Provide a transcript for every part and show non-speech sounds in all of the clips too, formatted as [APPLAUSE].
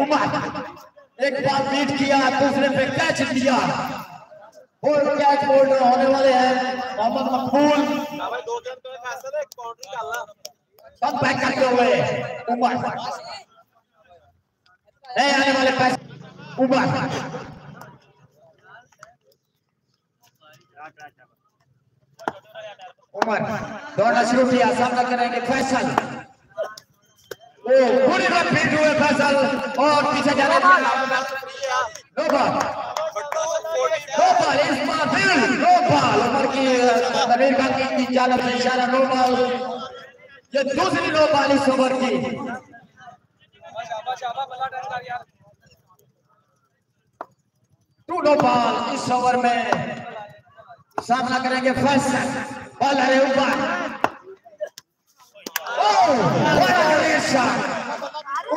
उमर [LAUGHS] एक बार बीट किया, दूसरे पे कैच दिया और कैच बोल्ड होने वाले हैं मोहम्मद मकबूल। कम बैक करते हुए उमर। नए आने वाले पैसे, उमर। उमर, दौड़ना शुरू किया, सामना करेंगे फैसल। ओ पूरी तरह फिट हुए फैसल और पीछे जा रहे हैं नो बॉल इस बार फिर नो बॉल उमर की तमीर खान की की जालम से इशारा नो ये दूसरी नो बॉल इस ओवर की। टू नो बॉल इस ओवर में सामना करेंगे फैसल बॉल है ऊपर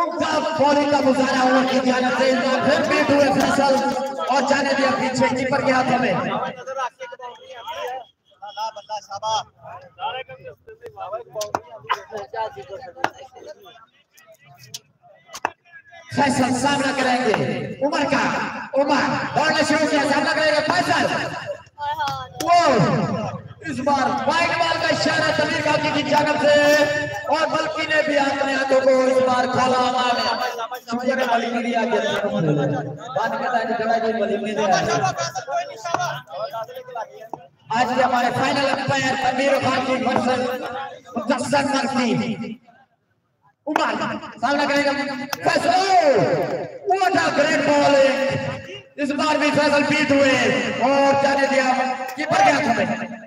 उनका बॉलिंग का मुजाहरा हुआ की जाना से फिर बीट हुए फैसल और जाने दिया पीछे कीपर के हाथों में। फैसल सामना करेंगे उमर का उमर दौड़ना शुरू किया सामना करेंगे फैसल। वो इस बार वाइड बॉल का इशारा तमीर काकी की जानब से, और बल्कि ने भी अपने हाथों को इस बार खोला हमारे समझे ने मलिक ने दिया बात कहता है जगह जी मलिक ने आज के हमारे फाइनल अंपायर तमीर खान की वर्सेस मुदस्सर मर्दी उमर, सामना करेगा। Faisal. What a great bowling इस बार भी फैसल बीट हुए, और जाने दिया कीपर के हाथ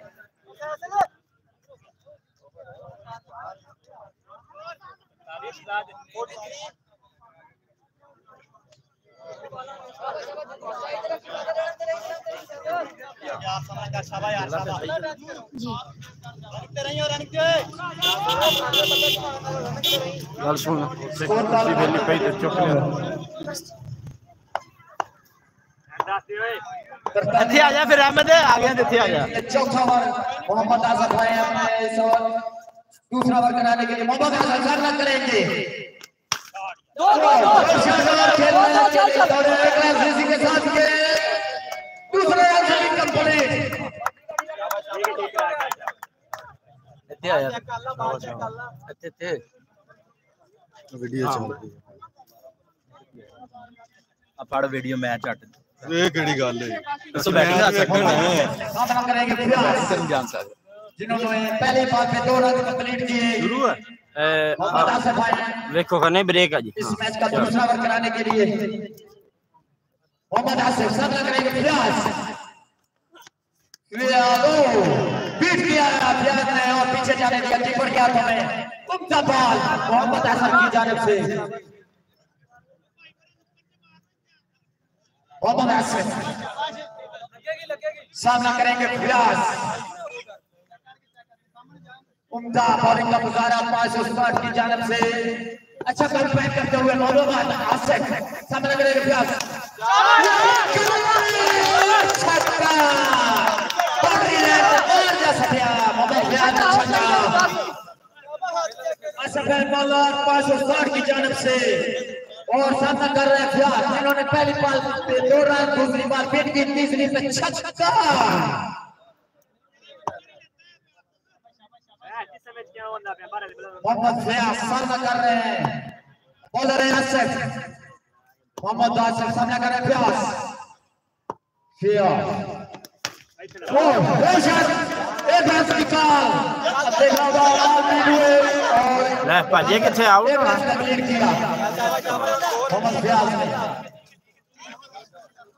ਗੱਲ ਸੁਣ ਸਿੱਖੀ ਬੇਲੀ ਪਈ ਤੇ ਚੁੱਕ ਲਿਆ ਇੱਥੇ ਆ ਜਾ ਫਿਰ ਅਹਿਮਦ ਆ ਗਿਆ ਇੱਥੇ ਆ ਜਾ ਚੌਥਾ ਵਾਰ ਮੁਹੰਮਦ ਆਜ਼ਮ ਆਇਆ ਆਪਣੇ ਇਸ ਵਾਰ दूसरा ओवर कराने के लिए मोहम्मद आजम सामना करेंगे शानदार खेल रहे हैं और एक लाख सीसी के साथ ये दूसरे रन कंप्लीट ਇੱਥੇ ਆ ਜਾ ਇੱਥੇ ਇੱਥੇ ਵੀਡੀਓ ਚੱਲਦੀ ਆ ਫੜ ਵੀਡੀਓ ਮੈਚ ਅੱਟ ਇਹ ਕਿਹੜੀ ਗੱਲ ਹੈ ਦੱਸੋ ਬੈਟਿੰਗ ਦਾ ਸਕਣ सामना करेंगे प्रयास ਕਰਨ ਜਾਣ ਸਕਦੇ जिन्होंने पहले पास दो रन कंप्लीट किए। देखो ब्रेक इस मैच का दूसरा ओवर कराने के लिए। मोहम्मद आसिफ किया प्रयास ने और पीछे जाने दिया कीपर उनका बॉल मोहम्मद आसिफ की से। मोहम्मद आसिफ। सामना करेंगे प्रयास उमदा बॉलिंग का मुजाहरा पास उस्मान की जानब से। अच्छा कल पैक करते हुए मोहम्मद आसिफ, सामना छक्का बाउंड्री लाइन और उस्मान की जानब से। और सामना कर रहे जिन्होंने पहली बॉल पे दो रन, दूसरी पेट की, तीसरी पे छक्का। मोहम्मद फयाज सामना कर रहे हैं। बॉलर है आसिफ मोहम्मद आसिफ सामना कर रहे हैं फयाज फयाज वो बेशक एक रन निकाल देखा था आउट हुए ले पाजे के आउट एक रन कंप्लीट किया। मोहम्मद फयाज ने।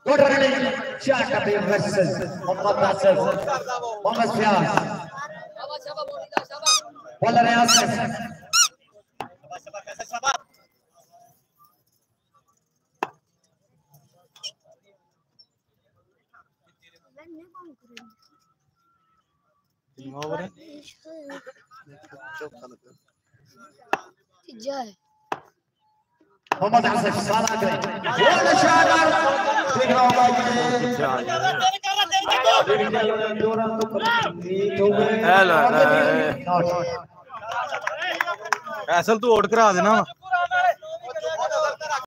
गुड रनिंग शॉट अभी वर्सेस मोहम्मद आसिफ मोहम्मद फयाज है आसिफ ओवर है ਹੈ मोहम्मद आसिफ साला करें बॉल शॉट देख रहा हो Not. ਅਸਲ ਤੂੰ ਆਊਟ ਕਰਾ ਦੇਣਾ ਵਾ।